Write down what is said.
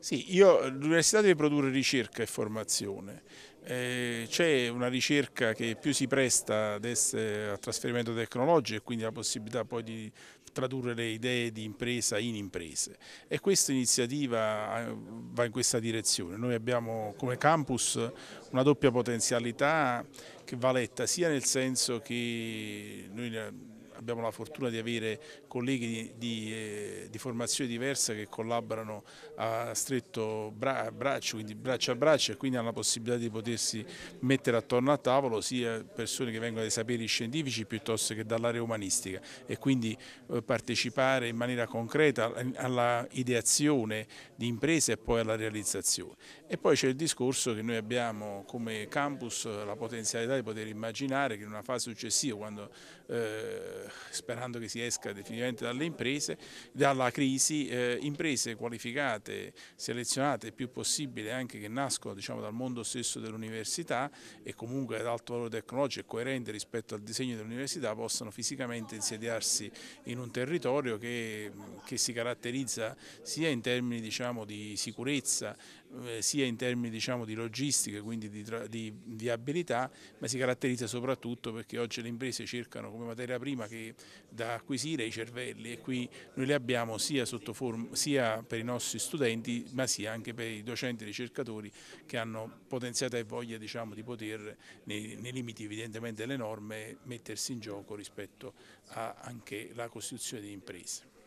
Sì, l'università deve produrre ricerca e formazione. Eh, c'è una ricerca che più si presta al trasferimento tecnologico e quindi la possibilità poi di tradurre le idee di impresa in imprese e questa iniziativa eh, va in questa direzione. Noi abbiamo come campus una doppia potenzialità che va letta sia nel senso che noi abbiamo la fortuna di avere colleghi di, di, eh, di formazione diversa che collaborano a stretto bra braccio, quindi braccio a braccio e quindi hanno la possibilità di potersi mettere attorno a tavolo sia persone che vengono dai saperi scientifici piuttosto che dall'area umanistica e quindi eh, partecipare in maniera concreta alla ideazione di imprese e poi alla realizzazione. E poi c'è il discorso che noi abbiamo come campus la potenzialità di poter immaginare che in una fase successiva, quando eh, sperando che si esca definitivamente dalle imprese, dalla crisi, eh, imprese qualificate, selezionate il più possibile anche che nascono diciamo, dal mondo stesso dell'università e comunque ad alto valore tecnologico e coerente rispetto al disegno dell'università possano fisicamente insediarsi in un territorio che, che si caratterizza sia in termini diciamo, di sicurezza, eh, sia in termini diciamo, di logistica, quindi di, di viabilità, ma si caratterizza soprattutto perché oggi le imprese cercano come materia prima che da acquisire i cervelli e qui noi li abbiamo sia, forma, sia per i nostri studenti ma sia anche per i docenti e ricercatori che hanno potenziata e voglia diciamo, di poter nei, nei, limiti evidentemente delle norme mettersi in gioco rispetto a anche la costituzione di imprese.